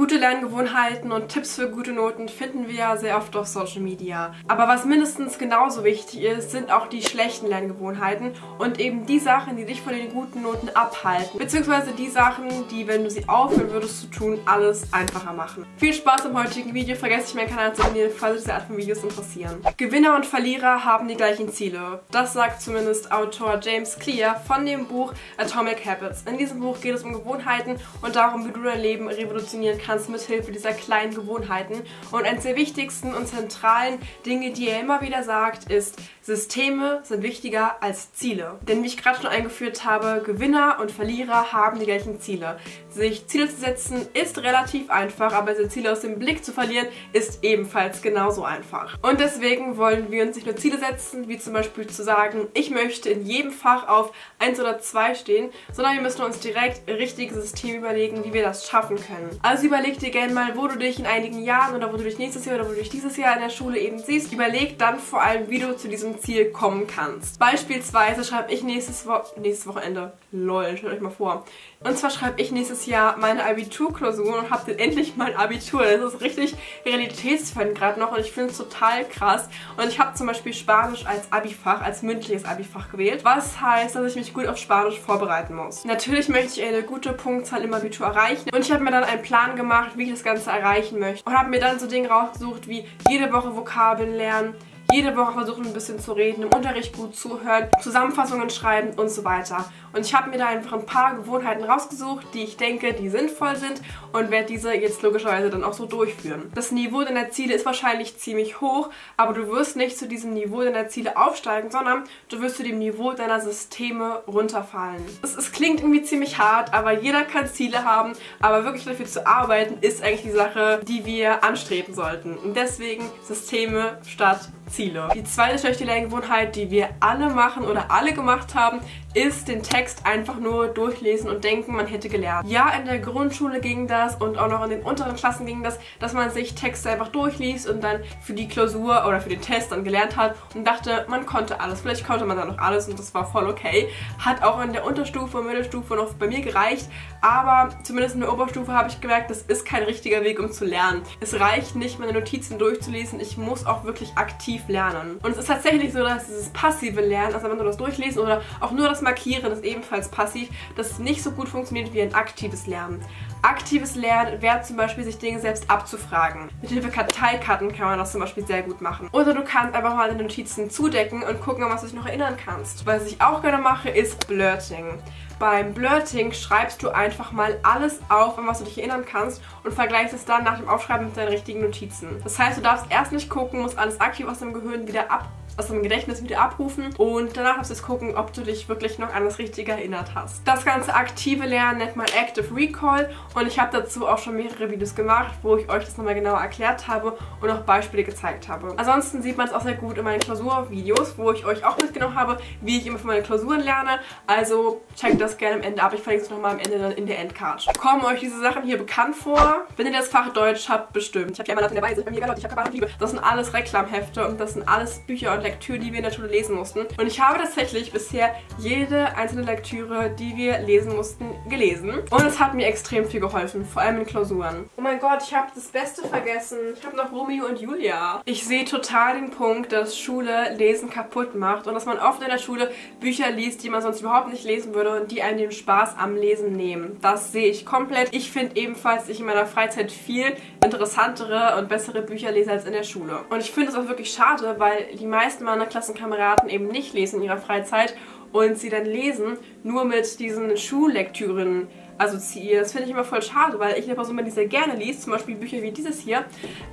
Gute Lerngewohnheiten und Tipps für gute Noten finden wir ja sehr oft auf Social Media. Aber was mindestens genauso wichtig ist, sind auch die schlechten Lerngewohnheiten und eben die Sachen, die dich von den guten Noten abhalten. Beziehungsweise die Sachen, die, wenn du sie aufhören würdest zu tun, alles einfacher machen. Viel Spaß im heutigen Video. Vergesst nicht, meinen Kanal zu abonnieren, falls euch diese Art von Videos interessieren. Gewinner und Verlierer haben die gleichen Ziele. Das sagt zumindest Autor James Clear von dem Buch Atomic Habits. In diesem Buch geht es um Gewohnheiten und darum, wie du dein Leben revolutionieren kannst mit Hilfe dieser kleinen Gewohnheiten. Und eines der wichtigsten und zentralen Dinge, die er immer wieder sagt, ist, Systeme sind wichtiger als Ziele. Denn wie ich gerade schon eingeführt habe, Gewinner und Verlierer haben die gleichen Ziele. Sich Ziele zu setzen ist relativ einfach, aber diese Ziele aus dem Blick zu verlieren ist ebenfalls genauso einfach. Und deswegen wollen wir uns nicht nur Ziele setzen, wie zum Beispiel zu sagen, ich möchte in jedem Fach auf 1 oder 2 stehen, sondern wir müssen uns direkt richtige Systeme überlegen, wie wir das schaffen können. Also überleg dir gerne mal, wo du dich in einigen Jahren oder wo du dich nächstes Jahr oder wo du dich dieses Jahr in der Schule eben siehst. Überleg dann vor allem, wie du zu diesem Ziel kommen kannst. Beispielsweise schreibe ich nächstes, Wo nächstes Wochenende, lol, stellt euch mal vor. Und zwar schreibe ich nächstes Jahr meine Abiturklausur und habe endlich mein Abitur. Das ist richtig realitätsfern gerade noch und ich finde es total krass. Und ich habe zum Beispiel Spanisch als Abifach, als mündliches Abifach gewählt. Was heißt, dass ich mich gut auf Spanisch vorbereiten muss. Natürlich möchte ich eine gute Punktzahl im Abitur erreichen. Und ich habe mir dann einen Plan gemacht, wie ich das Ganze erreichen möchte. Und habe mir dann so Dinge rausgesucht wie jede Woche Vokabeln lernen, jede Woche versuchen ein bisschen zu reden, im Unterricht gut zuhören, Zusammenfassungen schreiben und so weiter. Und ich habe mir da einfach ein paar Gewohnheiten rausgesucht, die ich denke, die sinnvoll sind und werde diese jetzt logischerweise dann auch so durchführen. Das Niveau deiner Ziele ist wahrscheinlich ziemlich hoch, aber du wirst nicht zu diesem Niveau deiner Ziele aufsteigen, sondern du wirst zu dem Niveau deiner Systeme runterfallen. Es, es klingt irgendwie ziemlich hart, aber jeder kann Ziele haben, aber wirklich dafür zu arbeiten ist eigentlich die Sache, die wir anstreben sollten. Und deswegen Systeme statt Ziele. Die zweite schlechte Lerngewohnheit, die wir alle machen oder alle gemacht haben, ist den Text einfach nur durchlesen und denken, man hätte gelernt. Ja, in der Grundschule ging das und auch noch in den unteren Klassen ging das, dass man sich Texte einfach durchliest und dann für die Klausur oder für den Test dann gelernt hat und dachte, man konnte alles. Vielleicht konnte man dann noch alles und das war voll okay. Hat auch in der Unterstufe und Mittelstufe noch bei mir gereicht, aber zumindest in der Oberstufe habe ich gemerkt, das ist kein richtiger Weg, um zu lernen. Es reicht nicht, meine Notizen durchzulesen, ich muss auch wirklich aktiv lernen. Und es ist tatsächlich so, dass dieses passive Lernen, also wenn du das durchlesen oder auch nur das Markieren ist ebenfalls passiv, das nicht so gut funktioniert wie ein aktives Lernen. Aktives Lernen wäre zum Beispiel, sich Dinge selbst abzufragen. Mit Hilfe Karteikarten kann man das zum Beispiel sehr gut machen. Oder du kannst einfach mal deine Notizen zudecken und gucken, an was du dich noch erinnern kannst. Was ich auch gerne mache, ist Blurting. Beim Blurting schreibst du einfach mal alles auf, an was du dich erinnern kannst und vergleichst es dann nach dem Aufschreiben mit deinen richtigen Notizen. Das heißt, du darfst erst nicht gucken, musst alles aktiv aus deinem Gehirn wieder ab aus deinem Gedächtnis wieder abrufen und danach darfst du es gucken, ob du dich wirklich noch an das Richtige erinnert hast. Das ganze aktive Lernen nennt man Active Recall und ich habe dazu auch schon mehrere Videos gemacht, wo ich euch das nochmal genauer erklärt habe und auch Beispiele gezeigt habe. Ansonsten sieht man es auch sehr gut in meinen Klausurvideos, wo ich euch auch mitgenommen habe, wie ich immer für meine Klausuren lerne. Also checkt das gerne am Ende ab. Ich verlinke es nochmal am Ende dann in der Endcard. Kommen euch diese Sachen hier bekannt vor? Wenn ihr das Fach Deutsch habt, bestimmt. Ich habe hier einmal dabei, sind bei mir ich habe und Liebe. Das sind alles Reklamhefte und das sind alles Bücher und Lektüre, die wir in der Schule lesen mussten. Und ich habe tatsächlich bisher jede einzelne Lektüre, die wir lesen mussten, gelesen. Und es hat mir extrem viel geholfen, vor allem in Klausuren. Oh mein Gott, ich habe das Beste vergessen. Ich habe noch Romeo und Julia. Ich sehe total den Punkt, dass Schule Lesen kaputt macht und dass man oft in der Schule Bücher liest, die man sonst überhaupt nicht lesen würde und die einem den Spaß am Lesen nehmen. Das sehe ich komplett. Ich finde ebenfalls, dass ich in meiner Freizeit viel interessantere und bessere Bücher lese als in der Schule. Und ich finde es auch wirklich schade, weil die meisten meiner Klassenkameraden eben nicht lesen in ihrer Freizeit und sie dann lesen nur mit diesen Schullektüren assoziiere. Das finde ich immer voll schade, weil ich eine Person bin, die sehr gerne liest, zum Beispiel Bücher wie dieses hier.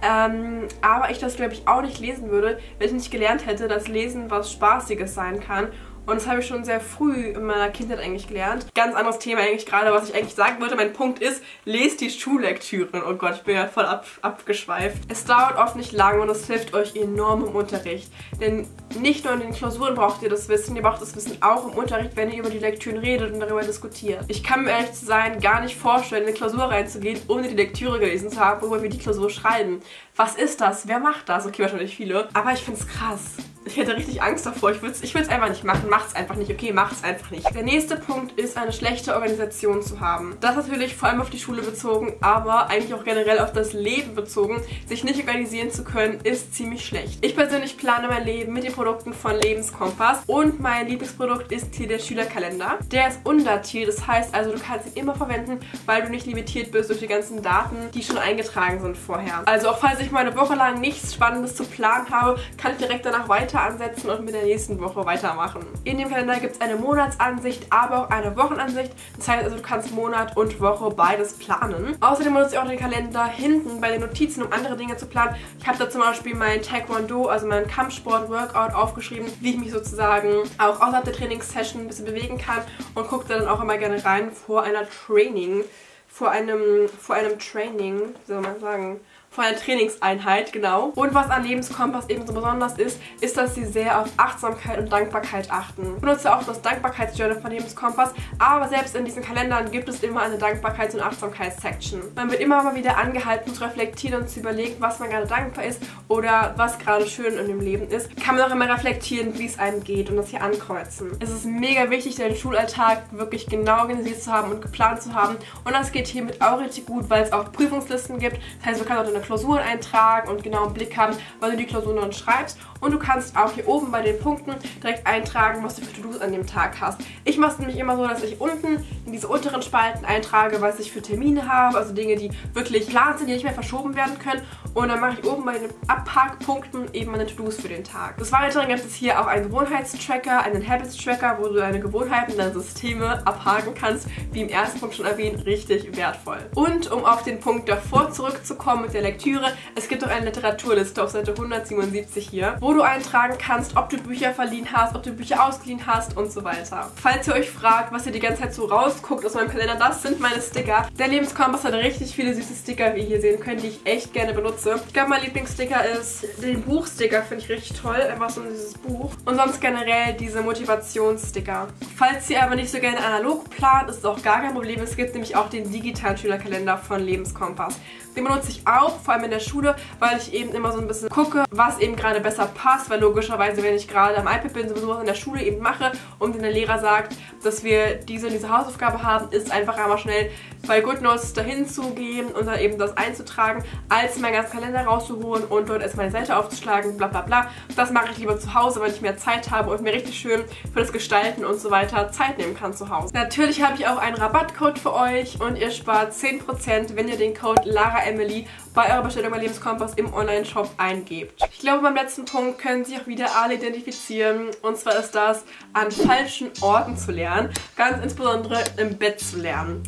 Ähm, aber ich das, glaube ich, auch nicht lesen würde, wenn ich nicht gelernt hätte, dass Lesen was Spaßiges sein kann und das habe ich schon sehr früh in meiner Kindheit eigentlich gelernt. Ganz anderes Thema eigentlich gerade, was ich eigentlich sagen wollte. Mein Punkt ist, lest die Schullektüren. Oh Gott, ich bin ja voll ab, abgeschweift. Es dauert oft nicht lange und es hilft euch enorm im Unterricht. Denn nicht nur in den Klausuren braucht ihr das Wissen, ihr braucht das Wissen auch im Unterricht, wenn ihr über die Lektüren redet und darüber diskutiert. Ich kann mir ehrlich zu sein gar nicht vorstellen, in eine Klausur reinzugehen, ohne die Lektüre gelesen zu haben, worüber wir die Klausur schreiben. Was ist das? Wer macht das? Okay, wahrscheinlich viele. Aber ich finde es krass. Ich hätte richtig Angst davor. Ich würde es ich einfach nicht machen. Macht es einfach nicht. Okay, macht es einfach nicht. Der nächste Punkt ist, eine schlechte Organisation zu haben. Das natürlich vor allem auf die Schule bezogen, aber eigentlich auch generell auf das Leben bezogen. Sich nicht organisieren zu können, ist ziemlich schlecht. Ich persönlich plane mein Leben mit den Produkten von Lebenskompass und mein Lieblingsprodukt ist hier der Schülerkalender. Der ist undatiert, das heißt also, du kannst ihn immer verwenden, weil du nicht limitiert bist durch die ganzen Daten, die schon eingetragen sind vorher. Also auch falls ich mal eine Woche lang nichts Spannendes zu planen habe, kann ich direkt danach weiter ansetzen und mit der nächsten Woche weitermachen. In dem Kalender gibt es eine Monatsansicht, aber auch eine Wochenansicht. Das heißt also, du kannst Monat und Woche beides planen. Außerdem benutze ich auch den Kalender hinten bei den Notizen, um andere Dinge zu planen. Ich habe da zum Beispiel mein Taekwondo, also mein Kampfsport-Workout aufgeschrieben, wie ich mich sozusagen auch außerhalb der Trainingssession ein bisschen bewegen kann und gucke dann auch immer gerne rein vor einer Training, vor einem, vor einem Training, wie soll man sagen, vor einer Trainingseinheit, genau. Und was an Lebenskompass eben so besonders ist, ist, dass sie sehr auf Achtsamkeit und Dankbarkeit achten. Ich benutze auch das Dankbarkeitsjournal von Lebenskompass, aber selbst in diesen Kalendern gibt es immer eine Dankbarkeits- und Achtsamkeitssection. Man wird immer mal wieder angehalten zu reflektieren und zu überlegen, was man gerade dankbar ist oder was gerade schön in dem Leben ist. Kann man auch immer reflektieren, wie es einem geht und das hier ankreuzen. Es ist mega wichtig, den Schulalltag wirklich genau organisiert zu haben und geplant zu haben und das geht hiermit auch richtig gut, weil es auch Prüfungslisten gibt. Das heißt, man kann auch Klausuren eintragen und genau im Blick haben, wann du die Klausuren dann schreibst. Und du kannst auch hier oben bei den Punkten direkt eintragen, was du für To-Dos an dem Tag hast. Ich mache es nämlich immer so, dass ich unten in diese unteren Spalten eintrage, was ich für Termine habe, also Dinge, die wirklich klar sind, die nicht mehr verschoben werden können. Und dann mache ich oben bei den Abhackpunkten eben meine To-Dos für den Tag. Des Weiteren gibt es hier auch einen Gewohnheitstracker, einen Habits-Tracker, wo du deine Gewohnheiten, deine Systeme abhaken kannst. Wie im ersten Punkt schon erwähnt, richtig wertvoll. Und um auf den Punkt davor zurückzukommen mit der Lektüre, es gibt auch eine Literaturliste auf Seite 177 hier, wo du eintragen kannst, ob du Bücher verliehen hast, ob du Bücher ausgeliehen hast und so weiter. Falls ihr euch fragt, was ihr die ganze Zeit so rausguckt aus meinem Kalender, das sind meine Sticker. Der Lebenskompass hat richtig viele süße Sticker, wie ihr hier sehen könnt, die ich echt gerne benutze. Ich glaube, mein Lieblingssticker ist den Buchsticker, finde ich richtig toll. Einfach so dieses Buch. Und sonst generell diese Motivationssticker. Falls ihr aber nicht so gerne analog plant, ist es auch gar kein Problem. Es gibt nämlich auch den digitalen Schülerkalender von Lebenskompass. Den benutze ich auch, vor allem in der Schule, weil ich eben immer so ein bisschen gucke, was eben gerade besser passt, weil logischerweise, wenn ich gerade am iPad bin, sowieso was in der Schule eben mache und wenn der Lehrer sagt, dass wir diese und diese Hausaufgabe haben, ist einfach einmal schnell bei GoodNotes dahin zu gehen und dann eben das einzutragen, als meinen ganzen Kalender rauszuholen und dort erstmal eine Seite aufzuschlagen, bla bla bla. Das mache ich lieber zu Hause, weil ich mehr Zeit habe und mir richtig schön für das Gestalten und so weiter Zeit nehmen kann zu Hause. Natürlich habe ich auch einen Rabattcode für euch und ihr spart 10%, wenn ihr den Code LaraEmily bei eurer Bestellung bei Lebenskompass im Online-Shop eingebt. Ich glaube, beim letzten Punkt können sich auch wieder alle identifizieren. Und zwar ist das, an falschen Orten zu lernen. Ganz insbesondere im Bett zu lernen.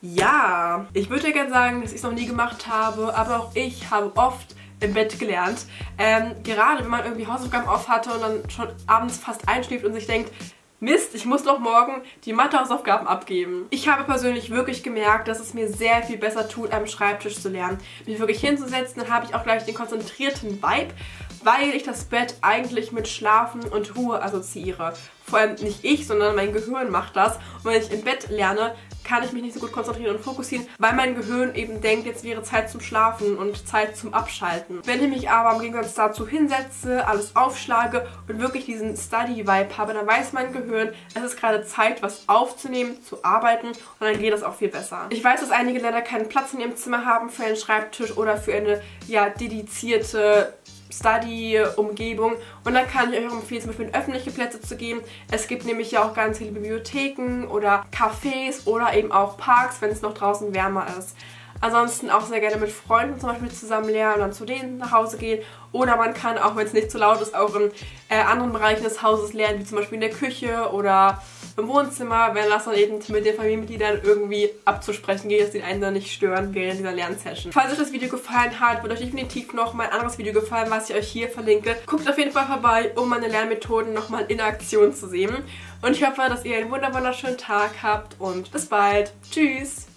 Ja, ich würde ja gerne sagen, dass ich es noch nie gemacht habe, aber auch ich habe oft im Bett gelernt. Ähm, gerade wenn man irgendwie Hausaufgaben auf hatte und dann schon abends fast einschläft und sich denkt, Mist, ich muss doch morgen die Mathehausaufgaben abgeben. Ich habe persönlich wirklich gemerkt, dass es mir sehr viel besser tut, am Schreibtisch zu lernen. Mich wirklich hinzusetzen, dann habe ich auch gleich den konzentrierten Vibe, weil ich das Bett eigentlich mit Schlafen und Ruhe assoziiere. Vor allem nicht ich, sondern mein Gehirn macht das. Und wenn ich im Bett lerne, kann ich mich nicht so gut konzentrieren und fokussieren, weil mein Gehirn eben denkt, jetzt wäre Zeit zum Schlafen und Zeit zum Abschalten. Wenn ich mich aber im Gegensatz dazu hinsetze, alles aufschlage und wirklich diesen Study-Vibe habe, dann weiß mein Gehirn, es ist gerade Zeit, was aufzunehmen, zu arbeiten und dann geht das auch viel besser. Ich weiß, dass einige leider keinen Platz in ihrem Zimmer haben für einen Schreibtisch oder für eine ja, dedizierte Study-Umgebung. Und da kann ich euch auch empfehlen, zum Beispiel in öffentliche Plätze zu gehen. Es gibt nämlich ja auch ganz viele Bibliotheken oder Cafés oder eben auch Parks, wenn es noch draußen wärmer ist. Ansonsten auch sehr gerne mit Freunden zum Beispiel zusammen lernen und dann zu denen nach Hause gehen. Oder man kann auch, wenn es nicht zu laut ist, auch in äh, anderen Bereichen des Hauses lernen, wie zum Beispiel in der Küche oder im Wohnzimmer, wenn das dann eben mit den Familienmitgliedern irgendwie abzusprechen geht, dass die einen dann nicht stören während dieser Lernsession. Falls euch das Video gefallen hat, wird euch definitiv noch mein anderes Video gefallen, was ich euch hier verlinke. Guckt auf jeden Fall vorbei, um meine Lernmethoden nochmal in Aktion zu sehen. Und ich hoffe, dass ihr einen wunderschönen Tag habt und bis bald. Tschüss!